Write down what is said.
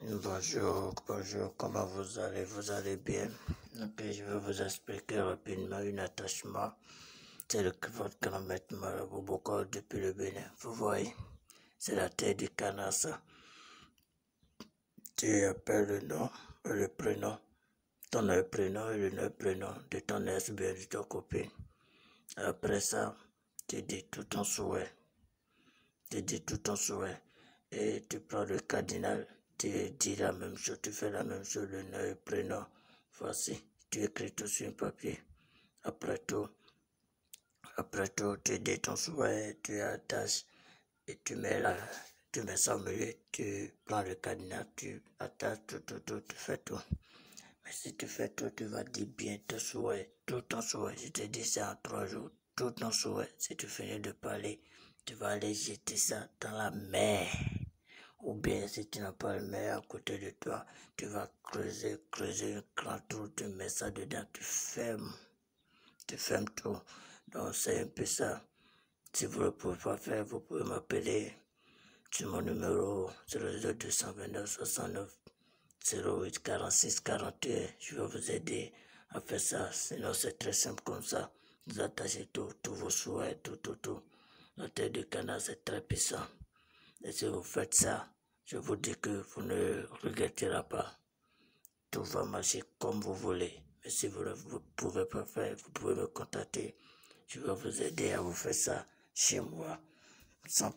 Bonjour, bonjour, comment vous allez? Vous allez bien? Ok, je vais vous expliquer rapidement un attachement. C'est le votre grand-mère Marabout Bokor depuis le Bénin. Vous voyez, c'est la tête du canard, ça. Tu appelles le nom et le prénom, ton nom prénom et le nom prénom de ton ex bien de ton copine. Après ça, tu dis tout ton souhait. Tu dis tout ton souhait. Et tu prends le cardinal tu dis la même chose, tu fais la même chose, le nom et prénom. Voici, tu écris tout sur un papier. Après tout, après tout, tu dis ton souhait, tu attaches et tu mets tu mets ça au milieu, tu prends le cadenas, tu attaches tout, tout, tout, tu fais tout. Mais si tu fais tout, tu vas dire bien ton souhait, tout ton souhait. Je te dis ça en trois jours, tout ton souhait. Si tu finis de parler, tu vas aller jeter ça dans la mer. Ou bien si tu n'as pas le mer à côté de toi, tu vas creuser, creuser un grand trou, tu mets ça dedans, tu fermes. Tu fermes tout. Donc c'est un peu ça. Si vous ne le pouvez pas faire, vous pouvez m'appeler sur mon numéro 0229 69 08 46 41. Je vais vous aider à faire ça. Sinon c'est très simple comme ça. Vous attachez tout, tous vos souhaits, tout, tout, tout. La tête du canard, c'est très puissant. Et si vous faites ça, je vous dis que vous ne regretterez pas. Tout va marcher comme vous voulez. Mais si vous ne pouvez pas faire, vous pouvez me contacter. Je vais vous aider à vous faire ça chez moi. Sans